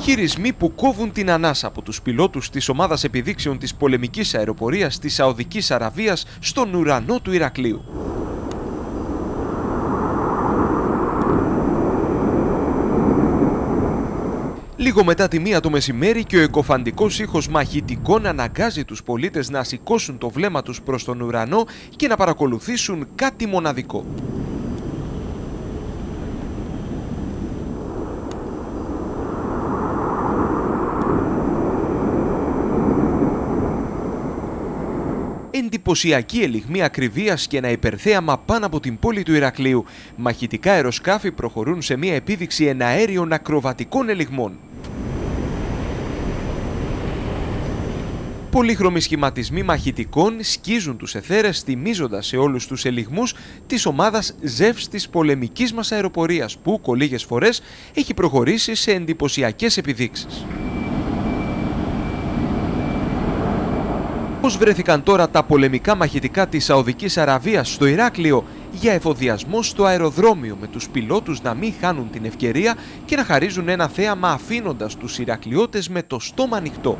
Χειρισμοί που κόβουν την ανάσα από τους πιλότους της ομάδας επιδείξεων της πολεμικής αεροπορίας της Σαουδικής Αραβίας στον ουρανό του Ηρακλείου. Λίγο μετά τη μία το μεσημέρι και ο εκοφαντικός ήχος μαχητικών αναγκάζει τους πολίτες να σηκώσουν το βλέμμα τους προς τον ουρανό και να παρακολουθήσουν κάτι μοναδικό. Εντυπωσιακή ελιγμή ακριβίας και ένα υπερθέαμα πάνω από την πόλη του Ηρακλείου. Μαχητικά αεροσκάφη προχωρούν σε μια επίδειξη εναέριων ακροβατικών ελιγμών. Πολύχρωμοι σχηματισμοί μαχητικών σκίζουν τους εθέρες θυμίζοντας σε όλους τους ελιγμούς της ομάδας ΖΕΒΣ της πολεμικής μας αεροπορίας που κολίγες φορές έχει προχωρήσει σε εντυπωσιακές επιδείξεις. Πώς βρέθηκαν τώρα τα πολεμικά μαχητικά της Σαουδικής Αραβίας στο Ηράκλειο για εφοδιασμό στο αεροδρόμιο με τους πιλότους να μην χάνουν την ευκαιρία και να χαρίζουν ένα θέαμα αφήνοντας τους Ηρακλειώτες με το στόμα ανοιχτό;